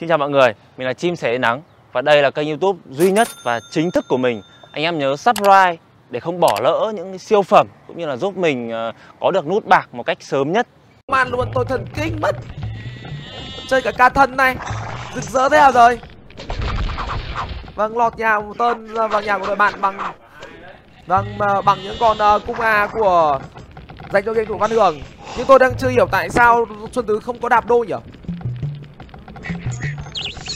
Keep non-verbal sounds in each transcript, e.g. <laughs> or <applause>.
Xin chào mọi người, mình là Chim Sẻ Nắng và đây là kênh youtube duy nhất và chính thức của mình. Anh em nhớ subscribe để không bỏ lỡ những siêu phẩm cũng như là giúp mình ờ, có được nút bạc một cách sớm nhất. Man luôn tôi thần kinh mất. Chơi cả ca thân này Rực rỡ thế nào rồi? Vâng lọt nhà một tên vào nhà của đội bạn bằng Vâng ờ, bằng những con ờ, cung A của Dành cho game thủ Văn Hưởng Nhưng tôi đang chưa hiểu tại sao Xuân Tứ không có đạp đôi nhỉ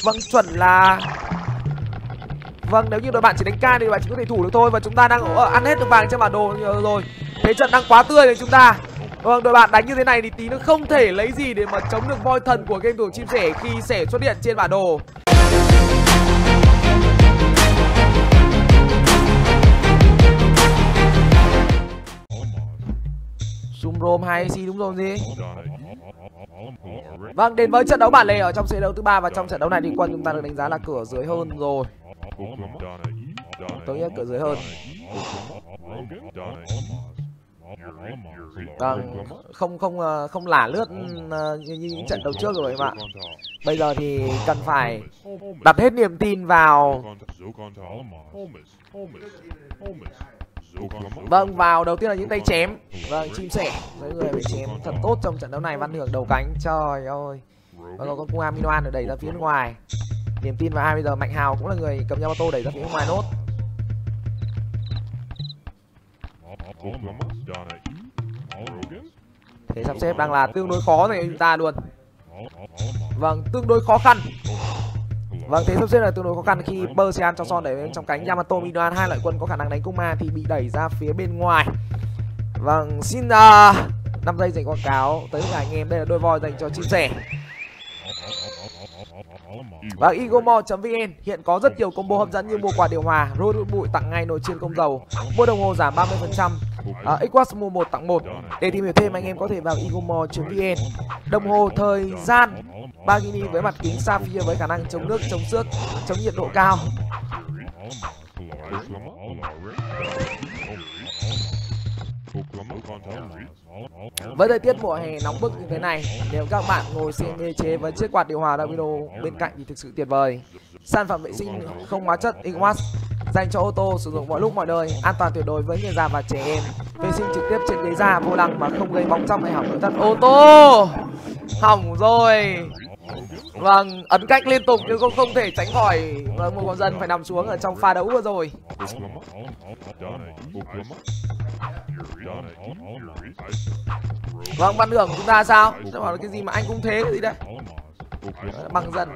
Vâng chuẩn là Vâng nếu như đội bạn chỉ đánh ca thì đội bạn chỉ có thể thủ được thôi Và chúng ta đang uh, ăn hết được vàng trên bản đồ rồi Thế trận đang quá tươi rồi chúng ta Vâng, đội bạn đánh như thế này thì tí nó không thể lấy gì để mà chống được voi thần của game thủ chim sẻ khi sẻ xuất hiện trên bản đồ. Rome hay AC đúng rồi gì? Vâng, đến với trận đấu bản lề ở trong trận đấu thứ ba và trong trận đấu này thì quân chúng ta được đánh giá là cửa dưới hơn rồi. Vâng, tôi nghĩ cửa dưới hơn. Vâng, không không ờ, không lả lướt ừ, ờ, như, như những trận đấu trước rồi em bạn. Bây giờ thì cần phải đặt hết niềm tin vào Vâng, vào đầu tiên là những tay chém. Vâng, chim sẻ. Mấy người phải chém thật tốt trong trận đấu này Văn Hưởng đầu cánh. Trời ơi. Vâng, có con cung Aminoan được đẩy ra phía ngoài. Niềm tin vào ai bây giờ Mạnh Hào cũng là người cầm Yamato đẩy ra phía ngoài nốt. Thế sắp xếp đang là tương đối khó này chúng ta luôn Vâng, tương đối khó khăn Vâng, thế sắp xếp là tương đối khó khăn khi Persian cho son đẩy bên trong cánh Yamato Minoan hai loại quân có khả năng đánh Kuma thì bị đẩy ra phía bên ngoài. Vâng, xin uh, 5 giây dành quảng cáo tới cả anh em đây là đôi voi dành cho chia sẻ. Và Eaglemore.vn hiện có rất nhiều combo hấp dẫn như mua quà điều hòa, rôi bụi tặng ngay nồi chiên không dầu, mua đồng hồ giảm 30%, uh, Xbox mua 1 tặng 1. Để tìm hiểu thêm anh em có thể vào eaglemore.vn. Đồng hồ thời gian Bagini với mặt kính sapphire với khả năng chống nước, chống xước, chống nhiệt độ cao. Với thời tiết mùa hè nóng bức như thế này, nếu các bạn ngồi xem ghế chế với chiếc quạt điều hòa Davido bên cạnh thì thực sự tuyệt vời. Sản phẩm vệ sinh không hóa chất Inwas dành cho ô tô sử dụng mọi lúc mọi nơi, an toàn tuyệt đối với người già và trẻ em. Vệ sinh trực tiếp trên ghế da vô lăng mà không gây bóng trong hay hỏng nội thất ô tô. Hỏng rồi. Vâng, ấn cách liên tục nhưng cũng không thể tránh khỏi vâng, một con dân phải nằm xuống ở trong pha đấu vừa rồi. Vâng, văn hưởng chúng ta sao? Sẽ bảo là cái gì mà anh cũng thế cái gì đấy? Bằng dần.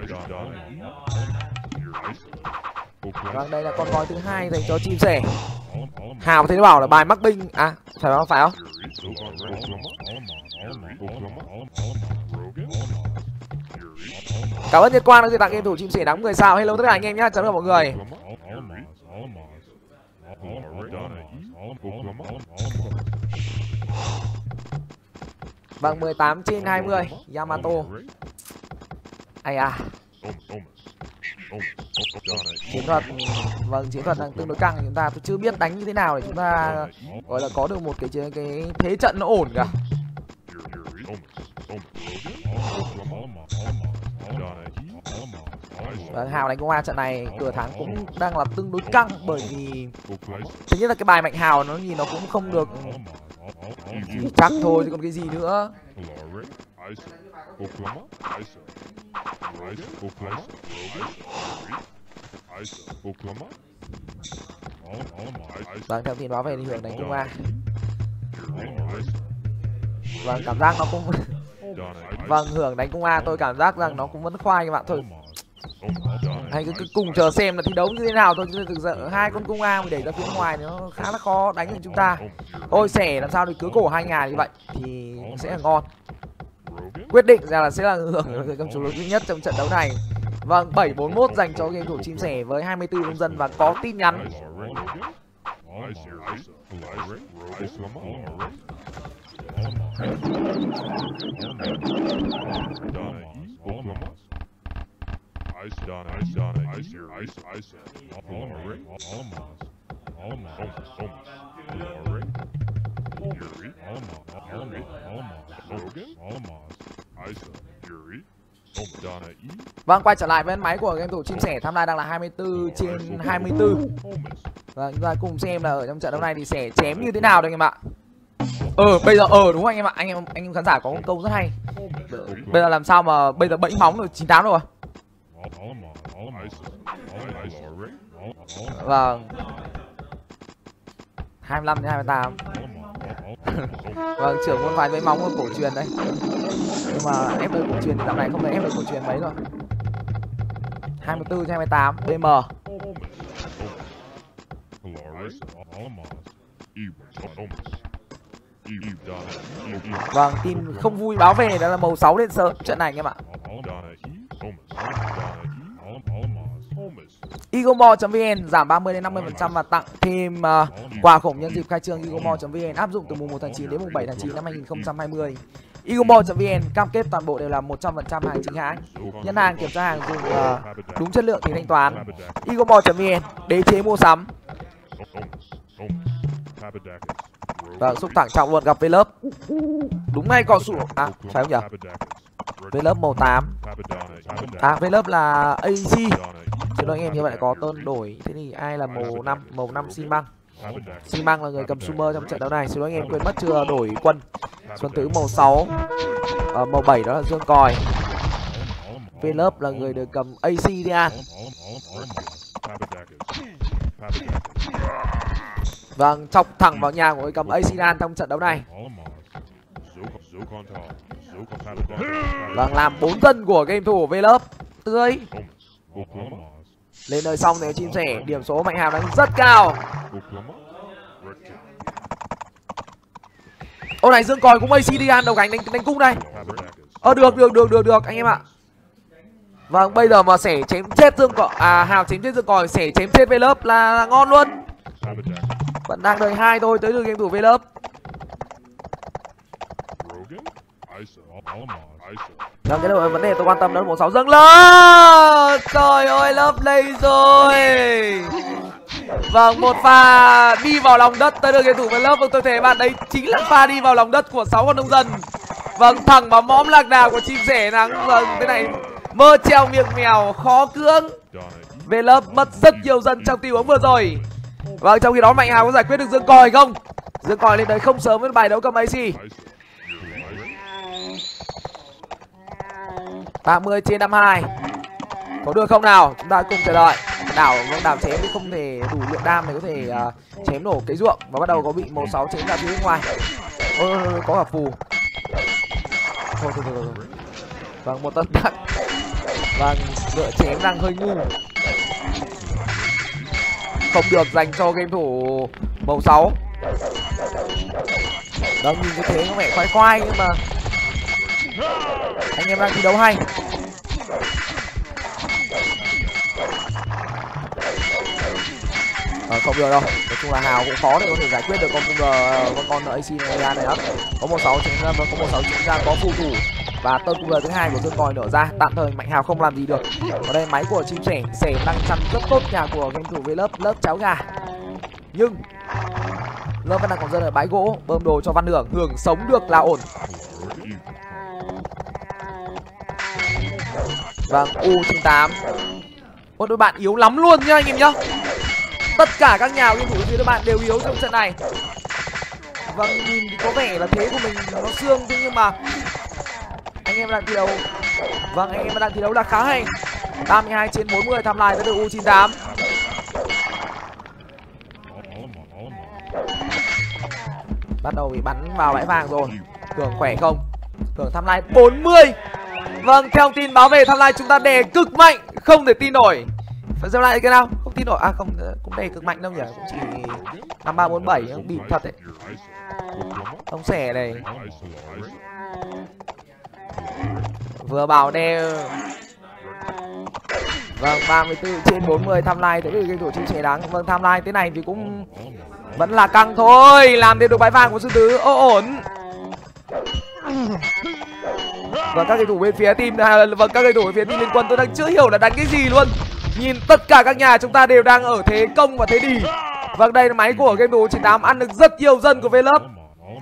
Vâng, đây là con voi thứ hai dành cho chim sẻ. Hào thấy bảo là bài mắc binh à phải không phải không? Cảm ơn Nhật Quang đã tặng game thủ chim sẻ đóng người sao. Hello tất cả anh em nhá, chào mừng mọi người. Vâng 18 trên 20 Yamato. Ai à. Chiến thuật. Vâng chiến thuật đang tương đối căng. Chúng ta tôi chưa biết đánh như thế nào để chúng ta Gọi là có được một cái cái thế trận nó ổn cả. Hào đánh qua trận này. Cửa thắng cũng đang là tương đối căng bởi vì thứ nhất là cái bài mạnh Hào nó nhìn nó cũng không được chắc thôi chứ còn cái gì nữa. Vâng, theo tin báo về thì Hưởng đánh Trung A Vâng, cảm giác nó cũng <laughs> Vâng, Hưởng đánh Cung A tôi cảm giác rằng nó cũng vẫn khoai các bạn thôi hay cứ, cứ cùng chờ xem là thi đấu như thế nào thôi chứ thực sự hai con cung a mà để ra phía ngoài nó khá là khó đánh được chúng ta ôi xẻ làm sao thì cứ cổ hai ngàn như vậy thì sẽ là ngon quyết định ra là sẽ là hưởng cầm chủ lực duy nhất trong trận đấu này vâng 741 dành cho game thủ chim sẻ với 24 công dân và có tin nhắn Ice Donna, Ice Donna, Ice here, Ice, Ice, Almari, Almas, Almas, Almas, Almari, Yuri, Almas, Almas, Almas, Logan, Almas, Isa, Yuri, Vâng, quay trở lại với máy của game thủ chim sẻ tham lai đang là 24 trên 24 Holmes. Vâng, chúng ta cùng xem là ở trong trận đấu này thì sẽ chém như thế nào đây anh em ạ Ờ, bây giờ, ờ đúng không anh em ạ Anh em anh em khán giả có một câu rất hay Bây giờ làm sao mà, bây giờ bẫy móng rồi, 98 rồi Vâng. 25 đến 28 Vâng, trưởng môn phái với móng ở cổ truyền đấy Nhưng mà ép đơn cổ truyền dạo này không thấy ép đơn cổ truyền mấy rồi. 24 đến 28 BM Vâng, tin không vui báo về đó là màu 6 lên sợ trận này anh em ạ. Egomall.vn giảm 30 đến 50% và tặng thêm uh, quà khủng nhân dịp khai trương Egomore.vn áp dụng từ mùng 1 tháng 9 đến mùng 7 tháng 9 năm 2020. Egomore.vn cam kết toàn bộ đều là 100% hàng chính hãng. Nhân hàng kiểm tra hàng dùng uh, đúng chất lượng thì thanh toán. Egomore.vn đế chế mua sắm. Và xúc thẳng trọng luôn gặp với lớp. Đúng ngay cò sụ. À, phải không nhỉ? Với lớp màu 8. À, với lớp là AC Xin lỗi anh em như vậy có tên đổi. Thế thì ai là màu 5? Màu 5 xi măng. Xi măng là người cầm Sumer trong trận đấu này. Xin lỗi anh em quên mất chưa đổi quân. Xuân Tứ màu 6. à, ờ, màu 7 đó là Dương Còi. Vlove là người được cầm AC đi an. Vâng, chọc thẳng vào nhà của người cầm AC Đan trong trận đấu này. Vâng, làm bốn dân của game thủ Vlove tươi. Lên nơi xong thì chim sẻ điểm số mạnh hào đang rất cao. Ô này Dương Còi cũng AC đi an đầu gánh đánh đánh cung đây. Ờ được được được được được anh em ạ. Vâng, bây giờ mà sẻ chém chết Dương Còi à Hào chém chết Dương Còi, sẻ chém chết Vlove là, là ngon luôn. Vẫn đang đợi hai thôi tới được game thủ Vlove. Vâng, cái đầu dạ, vấn đề tôi quan tâm đó là bộ sáu dâng lên. Trời ơi, lớp đây rồi. Vâng, một pha đi vào lòng đất tới được game thủ với lớp Vâng, tôi thấy bạn đấy chính là pha đi vào lòng đất của sáu con nông dân. Vâng, thẳng vào mõm lạc đà của chim sẻ nắng. Vâng, cái này mơ treo miệng mèo khó cưỡng. Về lớp mất rất nhiều dân trong tình huống vừa rồi. Vâng, trong khi đó Mạnh Hào có giải quyết được Dương Còi không? Dương Còi lên đấy không sớm với bài đấu cầm AC. 30 trên 52 Có được không nào? Chúng ta cùng chờ đợi. Đảo vâng đảo chém thì không thể đủ lượng đam để có thể uh, chém nổ cái ruộng Và bắt đầu có bị màu 6 chém ra phía bên ngoài. Ôi, có cả phù. Thôi thôi thôi thôi Vâng một tân tắc. Vâng lựa chém đang hơi ngu. Không được dành cho game thủ màu 6 Vâng nhìn như thế có vẻ khoai khoai nhưng mà anh em đang thi đấu hay. À, không được đâu. Nói chung là hào cũng khó để có thể giải quyết được con cung con con ac này ra này đó. Có một sáu chính ra có một sáu chính ra có phù thủ. Và tơ cung thứ hai của dương còi nở ra. Tạm thời mạnh hào không làm gì được. Ở đây máy của chim sẻ sẻ đang chăn rất tốt nhà của game thủ với lớp lớp cháo gà. Nhưng lớp vẫn đang còn dân ở bãi gỗ bơm đồ cho văn hưởng. Hưởng sống được là ổn. Vâng, U98 một đôi bạn yếu lắm luôn nha anh em nhá. Tất cả các nhà nguyên thủ phía đội bạn đều yếu trong trận này. Vâng, nhìn thì có vẻ là thế của mình nó xương thế nhưng mà Anh em đang thi đấu. Vâng, anh em đang thi đấu là khá hay. 32 trên 40 tham lai với được U98 Bắt đầu bị bắn vào bãi vàng rồi. Cường khỏe không? Cường tham lai 40 Vâng, theo tin báo về tham lai chúng ta đề cực mạnh Không thể tin nổi. Phải xem lại cái nào? Không tin nổi, à không, cũng đề cực mạnh đâu nhỉ? Cũng chỉ 5347, bịp thật đấy. Ông xẻ này. Vừa bảo đè Vâng, 34 trên 40 tham lai Thế cái gây thủ chim trẻ đáng Vâng, tham lai thế này thì cũng Vẫn là căng thôi. Làm thêm được bãi vàng của sư tứ Ô ổn và các cầu thủ bên phía team và vâng, các cầu thủ bên phía team liên quân tôi đang chưa hiểu là đánh cái gì luôn. Nhìn tất cả các nhà chúng ta đều đang ở thế công và thế đỉ. Vâng đây là máy của game thủ 98 ăn được rất nhiều dân của Vlove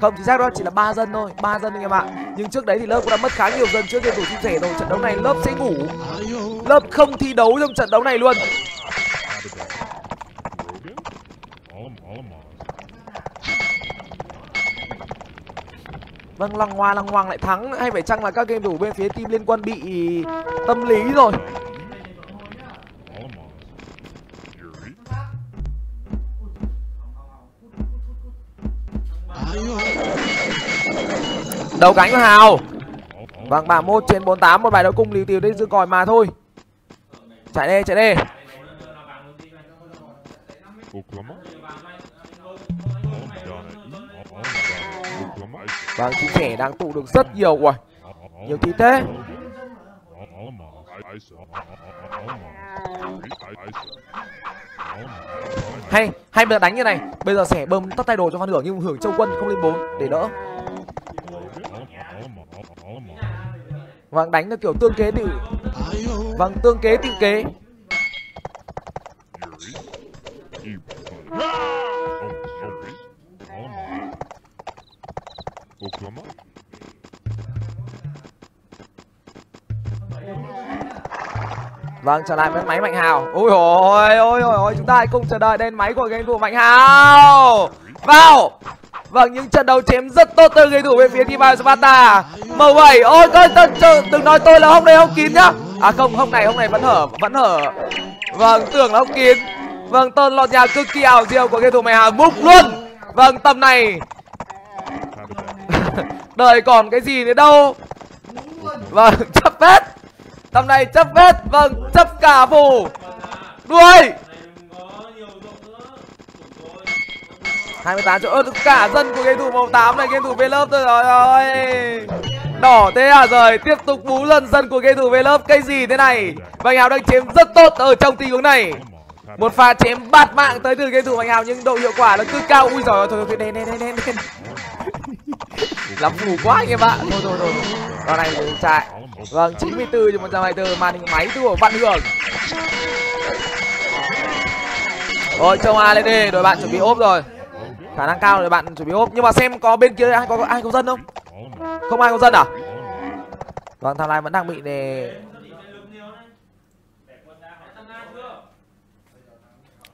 không chính xác đó chỉ là ba dân thôi ba dân anh em ạ. Nhưng trước đấy thì lớp cũng đã mất khá nhiều dân trước game thủ chia sẻ rồi. Trận đấu này lớp sẽ ngủ. Lớp không thi đấu trong trận đấu này luôn. Vâng lăng hoa lăng hoàng lại thắng. Hay phải chăng là các game thủ bên phía team liên quân bị tâm lý rồi? Đầu cánh của hào. Vâng bảng một trên 48 một bài đấu cung liều tiều đến dư còi mà thôi. Chạy đi chạy đi vâng chia sẻ đang tụ được rất nhiều. Rồi nhiều tí thế. Hay hay bây giờ đánh như này. Bây giờ sẽ bơm tắt tay đồ cho văn hưởng nhưng hưởng châu quân không lên bốn để đỡ. Vâng đánh theo kiểu tương kế tự. Vâng tương kế tự kế. Vâng trở lại với máy mạnh hào. Ôi ôi ôi ôi ôi chúng ta hãy cùng chờ đợi đến máy của game thủ mạnh hào. Vào. Vâng những trận đấu chém rất tốt từ game thủ bên phía T5 Sparta M7 ôi coi tôi, tôi, đừng nói tôi là hôm nay không kín nhá. À không hôm này hôm này vẫn hở vẫn hở. Vâng tưởng là không kín. Vâng tên lọt nhà cực kỳ ảo diệu của game thủ mạnh hào. Múc luôn. Vâng tầm này. <laughs> Đời còn cái gì nữa đâu? Vâng chấp hết tầm này chấp hết vâng chấp cả phủ đuôi. 28 chỗ ơ cả dân của game thủ màu 8 này game thủ về lớp rồi rồi. Ơi đỏ thế à rồi tiếp tục bú lần dân của game thủ về lớp cây gì thế này? Vành Hào đang chiếm rất tốt ở trong tình huống này. Một pha chém bạt mạng tới từ game thủ Vành Hào nhưng độ hiệu quả nó cứ cao. Ui giời ơi, thôi thôi đen đen đen đen lắm ngủ quá anh em ạ. Thôi thôi thôi. Con này chạy vâng 94 cho 124 màn hình máy của Văn Hưởng rồi châu A lên đi, đội bạn chuẩn bị ốp rồi. Khả năng cao đội bạn chuẩn bị ốp. Nhưng mà xem có bên kia ai có ai có dân không? Không ai có dân à? Vâng thằng này vẫn đang bị nè.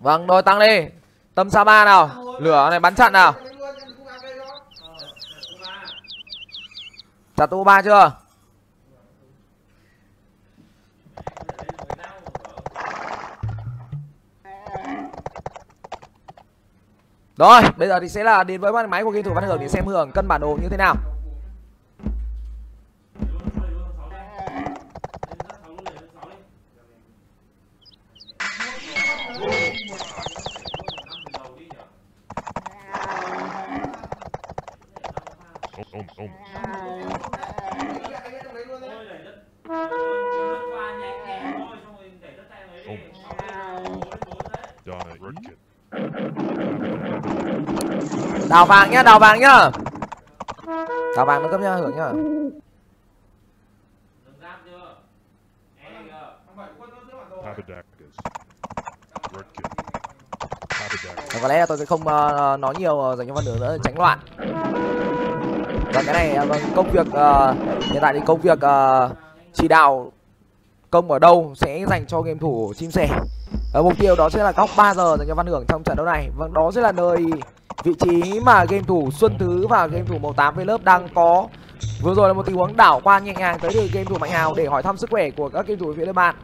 Vâng đôi tăng đi. Tâm sa ba nào? Lửa này bắn chặn nào? Chặt u ba chưa? Rồi, bây giờ thì sẽ là đến với máy của game thủ Văn Hưởng để xem Hưởng cân bản đồ như thế nào. Đào vàng nhá, đào vàng nhá. Đào vàng nó cấp nhá, Hưởng nhá. Và có lẽ là tôi sẽ không uh, nói nhiều ờ, dành cho Văn đường nữa tránh loạn. Và cái này vâng công việc uh, hiện tại thì công việc uh, chỉ đạo công ở đâu sẽ dành cho game thủ chim sẻ. Ở mục tiêu đó sẽ là góc 3 giờ dành cho Văn Hưởng trong trận đấu này. Vâng đó sẽ là nơi vị trí mà game thủ Xuân Thứ và game thủ màu 8 với lớp đang có. Vừa rồi là một tình huống đảo qua nhẹ nhàng tới từ game thủ Mạnh Hào để hỏi thăm sức khỏe của các game thủ phía lớp bạn.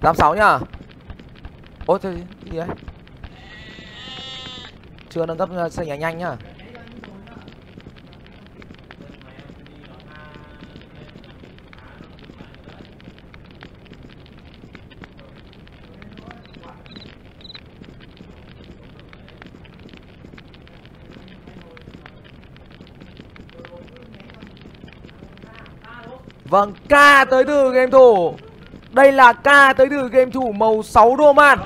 tám sáu nhá. Ôi, thế gì đấy? Chưa nâng cấp xây nhà nhanh nhá. Vâng, ca tới từ game thủ Đây là ca tới từ game thủ màu 6 Roman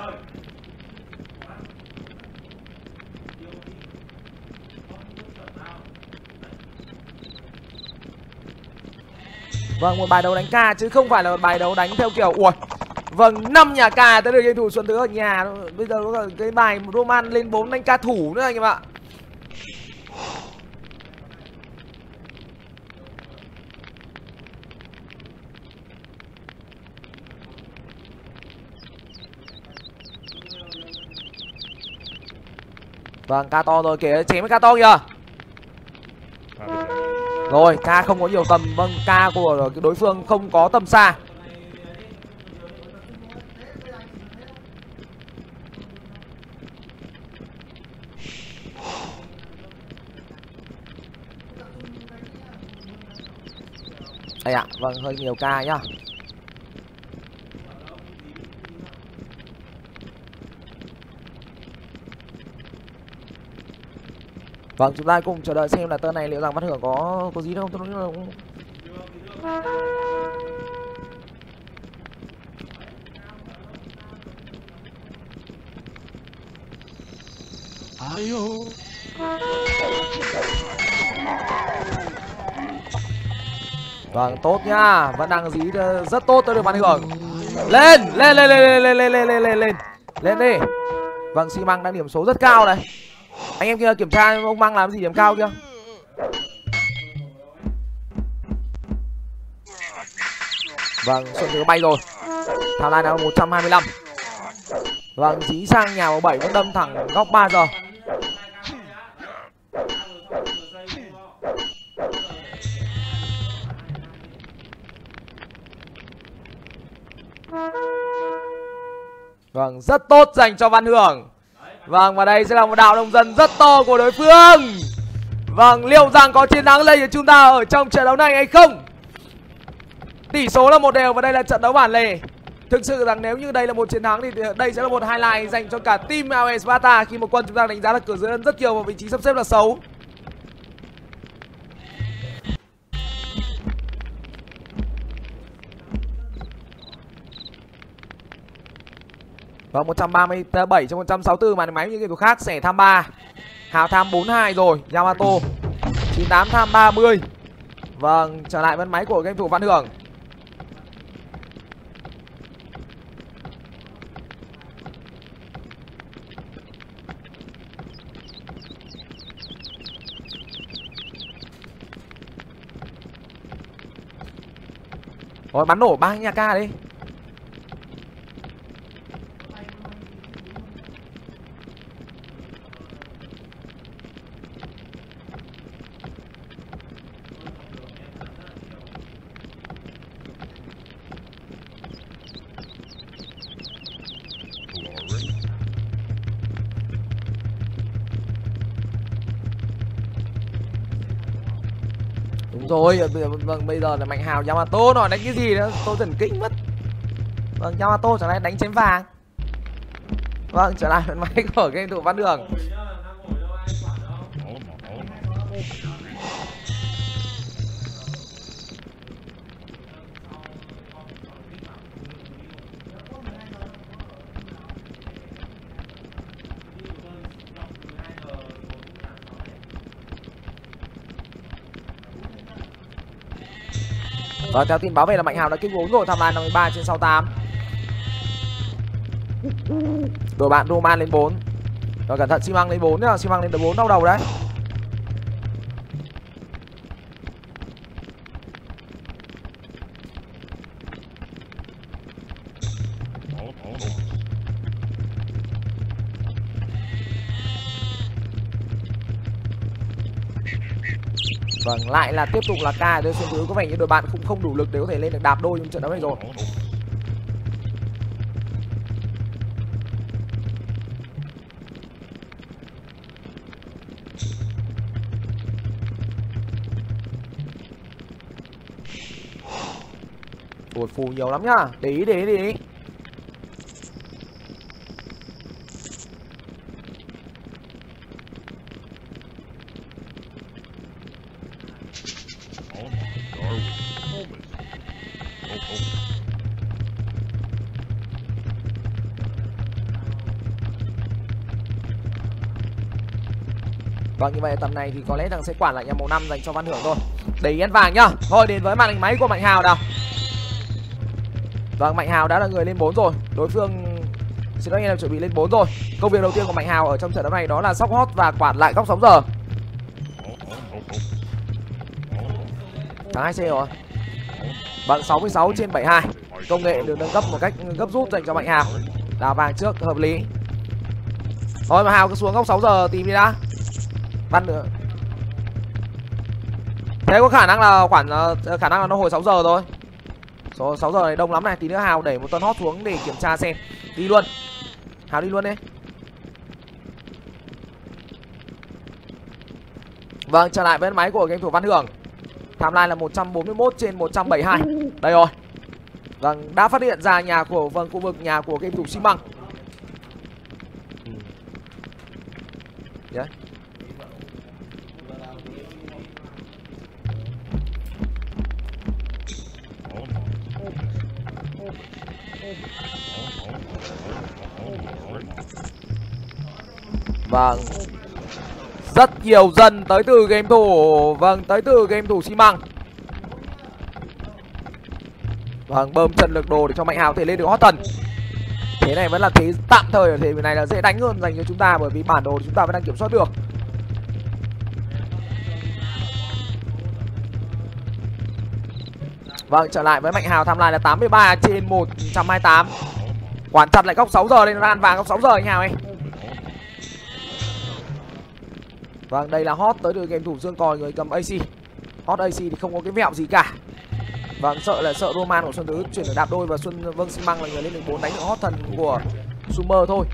Vâng, một bài đấu đánh ca chứ không phải là một bài đấu đánh theo kiểu ui. Vâng, năm nhà ca tới được game thủ Xuân Thứ ở nhà. Bây giờ có cái bài Roman lên 4 đánh ca thủ nữa anh em ạ. Vâng, ca to rồi kìa, chém với ca to kìa. Rồi, ca không có nhiều tầm, vâng, ca của đối phương không có tầm xa. Đây ạ, vâng, hơi nhiều ca nhá. Vâng, chúng ta cùng chờ đợi xem là tên này liệu rằng Văn Hưởng có có gì đâu, tôi nghĩ là cũng Vâng, tốt nhá, vẫn đang dí rất tốt tới được Văn Hưởng. Lên, lên lên lên lên lên lên lên lên lên. Lên đi. Vâng, xi măng đang điểm số rất cao này. Anh em kia kiểm tra ông mang làm gì điểm cao kia. Vâng, Xuân Thứ bay rồi. Thảo Lai là 125. Vâng, dí sang nhà vào 7 vẫn đâm thẳng góc 3 giờ. Vâng, rất tốt dành cho Văn Hưởng. Vâng, và đây sẽ là một đạo đồng dân rất to của đối phương. Vâng, liệu rằng có chiến thắng lên cho chúng ta ở trong trận đấu này hay không? Tỷ số là một đều và đây là trận đấu bản lề. Thực sự rằng nếu như đây là một chiến thắng thì đây sẽ là một highlight dành cho cả team AOE Sparta khi một quân chúng ta đánh giá là cửa dưới rất nhiều và vị trí sắp xếp là xấu. Vâng 137 trên 164 màn máy như game thủ khác, sẽ tham 3 Hào tham 42 rồi, Yamato 98 tham 30 Vâng trở lại vân máy của game thủ Văn Hưởng. Rồi bắn nổ ba nhà ca đi. Rồi, ờ, vâng, bây giờ là Mạnh Hào Yamato nó đánh cái gì nữa, tôi thần kinh mất. Vâng, Yamato trở lại đánh chém vàng. Vâng, trở lại phần máy của game thủ Văn Đường. Vâng, theo tin báo về là Mạnh Hào đã kích 4 rồi, tham lai 53 trên 68. Đội bạn Roman lên 4. Rồi cẩn thận xi măng lên 4 nhá, xi măng lên 4 đau đầu đấy. Vâng, lại là tiếp tục là ca đưa xuyên thứ có vẻ như đội bạn cũng không đủ lực để có thể lên được đạp đôi trong trận đấu này rồi. Ôi phù nhiều lắm nhá. Để ý, để ý, để ý. Vâng như vậy tầm này thì có lẽ rằng sẽ quản lại nhà màu năm dành cho Văn Hưởng thôi. Để ý ăn vàng nhá. Thôi, đến với màn hình máy của Mạnh Hào nào. Vâng Mạnh Hào đã là người lên 4 rồi. Đối phương, xin lỗi, anh em chuẩn bị lên 4 rồi. Công việc đầu tiên của Mạnh Hào ở trong trận đấu này đó là sóc hot và quản lại góc sóng giờ. Thắng 2C rồi. Vâng 66 trên 72 Công nghệ được nâng cấp một cách gấp rút dành cho Mạnh Hào. Đào vàng trước, hợp lý. Thôi mà Hào cứ xuống góc 6 giờ tìm đi đã. Bắt nữa. Thế có khả năng là khoảng ờ, ờ, khả năng là nó hồi 6 giờ thôi. Số 6 giờ này đông lắm này, Tí nữa Hào đẩy một tuần hót xuống để kiểm tra xem. Đi luôn. Hào đi luôn đi. Vâng trở lại với máy của game thủ Văn Hưởng. Timeline là 141 trên 172 Đây rồi. Vâng đã phát hiện ra nhà của vâng khu vực nhà của game thủ xi măng. Ừ. Yeah. Vâng. Rất nhiều dân tới từ game thủ. Vâng tới từ game thủ xi măng. Vâng bơm chân lực đồ để cho Mạnh Hào thể lên được hot thần. Thế này vẫn là thế tạm thời ở thế này là dễ đánh hơn dành cho chúng ta Bởi vì bản đồ chúng ta vẫn đang kiểm soát được. Vâng trở lại với Mạnh Hào, tham lại là 83 trên 128 Quản chặt lại góc 6 giờ lên ran vàng góc 6 giờ anh Hào ấy Vâng đây là hot tới từ game thủ Dương Còi người cầm AC Hot AC thì không có cái vẹo gì cả Vâng, sợ là sợ Roman của Xuân Tứ chuyển được đạp đôi và Xuân Vâng Xi Măng là người lên đường 4 đánh được hot thần của Sumer thôi.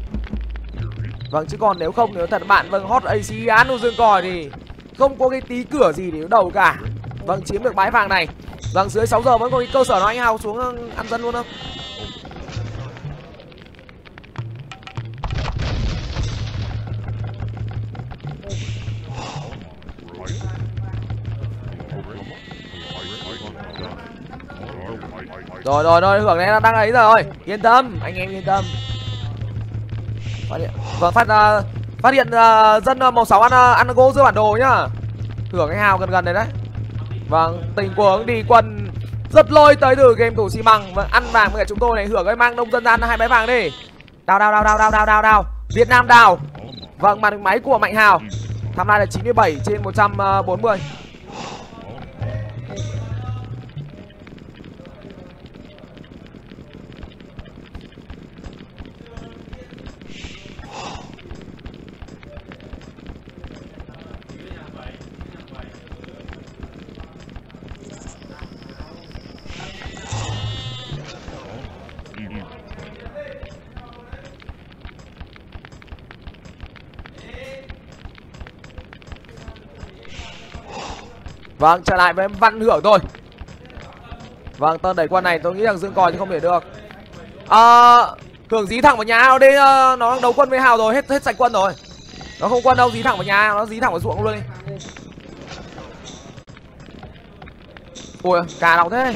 Vâng chứ còn nếu không nếu thật bạn vâng hot AC án của Dương Còi thì không có cái tí cửa gì để đầu cả. Vâng chiếm được bãi vàng này. Vâng dưới 6 giờ vẫn có cái cơ sở nó anh Hào xuống ăn dân luôn không? Rồi rồi rồi vâng, hưởng này đang ấy rồi. Yên tâm anh em yên tâm. Phát hiện Vâng phát uh, phát hiện uh, dân uh, màu sáu ăn uh, ăn gỗ giữa bản đồ nhá. Hưởng cái hào gần gần này đấy. Vâng tình huống đi quân rất lôi tới từ game thủ xi măng. Vâng, ăn vàng với cả chúng tôi này hưởng cái mang nông dân gian hai máy vàng đi. Đào đào đào đào đào đào đào đào. Việt nam đào. Vâng màn hình máy của mạnh hào. Tham lai là 97 trên 140 Vâng, trở lại với Văn Hưởng thôi. Vâng, tơn đẩy quân này tôi nghĩ rằng Dương Còi thì không để được. À, Hưởng dí thẳng vào nhà Hào đi uh, Nó đang đấu quân với Hào rồi, hết hết sạch quân rồi. Nó không quân đâu, dí thẳng vào nhà Nó dí thẳng vào ruộng luôn đi. Ui, cà đọc thế.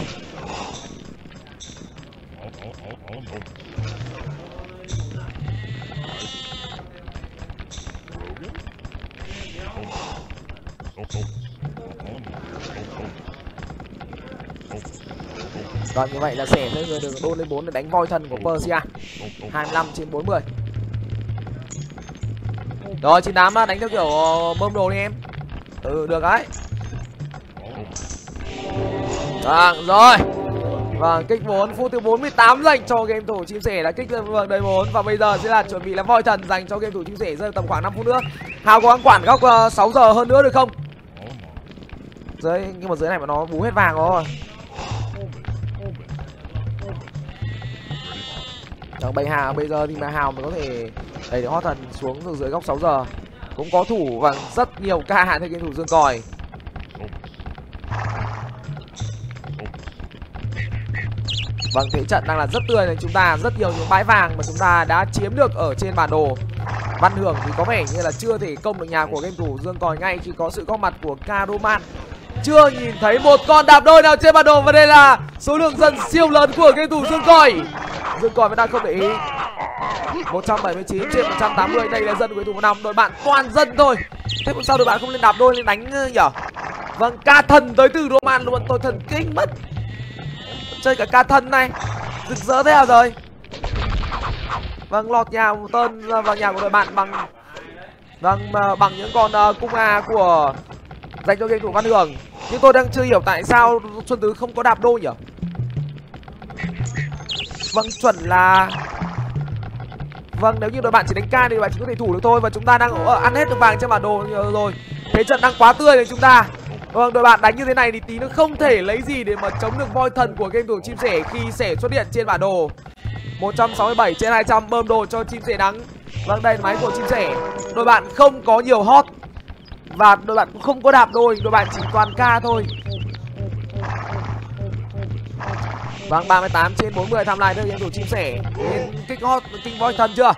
Vâng như vậy là sẽ tới người đường đôn lên 4 để đánh voi thần của Persia. 25 trên 40 Rồi 98 đã đánh theo kiểu ờ, bơm đồ đi em. Ừ được đấy. Vâng rồi. Vâng kích 4 phút thứ 48 dành cho game thủ chim sẻ đã kích lên vâng đầy 4 Và bây giờ sẽ là chuẩn bị là voi thần dành cho game thủ chim sẻ rơi tầm khoảng 5 phút nữa. Hào có ăn quản góc ờ, uh, 6 giờ hơn nữa được không? Dưới nhưng mà dưới này mà nó bú hết vàng rồi Vâng, bầy Hào bây giờ thì mà Hào mới có thể đẩy được hot thần xuống từ dưới góc 6 giờ. Cũng có thủ và rất nhiều ca hạn theo game thủ Dương Còi. Vâng, thế trận đang là rất tươi nên chúng ta rất nhiều những bãi vàng mà chúng ta đã chiếm được ở trên bản đồ. Văn Hưởng thì có vẻ như là chưa thể công được nhà của game thủ Dương Còi ngay khi có sự góp mặt của Karoman. Chưa nhìn thấy một con đạp đôi nào trên bản đồ và đây là số lượng dân siêu lớn của game thủ Dương Còi. Dương Còi vẫn đang không để ý. 179 trên 180 Đây là dân của thủ năm. Đội bạn toàn dân thôi. Thế cũng sao đội bạn không lên đạp đôi lên đánh nhở? Vâng ca thần tới từ roman luôn tôi thần kinh mất. Chơi cả ca thần này. Rực rỡ thế nào rồi? Vâng lọt nhà một tên vào nhà của đội bạn bằng vâng bằng những con uh, cung a của dành cho game thủ văn hường. Nhưng tôi đang chưa hiểu tại sao xuân tứ không có đạp đôi nhỉ? Vâng chuẩn là vâng nếu như đội bạn chỉ đánh ca thì đội bạn chỉ có thể thủ được thôi và chúng ta đang ở, ăn hết được vàng trên bản đồ rồi. Thế trận đang quá tươi rồi chúng ta. Vâng đội bạn đánh như thế này thì tí nó không thể lấy gì để mà chống được voi thần của game thủ chim sẻ khi sẻ xuất hiện trên bản đồ. 167 trên 200 bơm đồ cho chim sẻ nắng vâng đây là máy của chim sẻ. Đội bạn không có nhiều hot và đội bạn cũng không có đạp đôi đội bạn chỉ toàn ca thôi. Vâng 38 trên 40 tham lai được game thủ chim sẻ. Nên kích hot kinh voi thần chưa?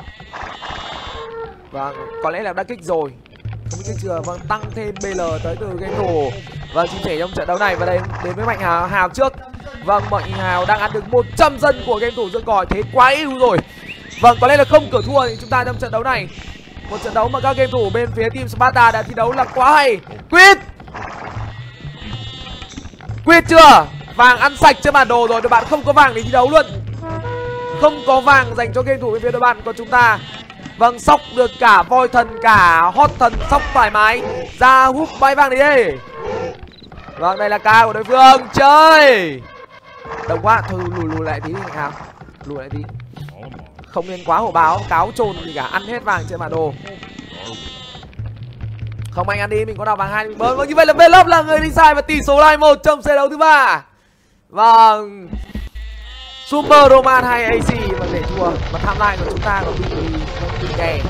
Vâng có lẽ là đã kích rồi. Không biết kích chưa Vâng tăng thêm BL tới từ game thủ và vâng, chim sẻ trong trận đấu này Và đây đến với Mạnh Hào, Hào trước. Vâng Mạnh Hào đang ăn được 100 dân của game thủ Dương Còi. Thế quá ưu rồi. Vâng có lẽ là không cửa thua thì chúng ta trong trận đấu này. Một trận đấu mà các game thủ bên phía team Sparta đã thi đấu là quá hay. Quyết. Quyết chưa? Vàng ăn sạch trên bản đồ rồi đội bạn không có vàng để thi đấu luôn. Không có vàng dành cho game thủ bên phía đội bạn của chúng ta. Vâng sóc được cả voi thần, cả hot thần, sóc thoải mái. Ra hút bay vàng đi đi. Vâng đây là ca của đối phương. Chơi. Đồng quá, Thôi, lùi lùi lại tí nào, Lùi lại tí. Không nên quá hổ báo Cáo trồn gì cả Ăn hết vàng trên bản đồ. Không anh ăn đi mình có đào vàng hai mình bớt vâng như vậy là Vlog là người đi sai và tỷ số là một trong trận đấu thứ ba. Vâng. Super Roman hay AC mà để thua Mà tham lai của chúng ta còn bị bị, bị kè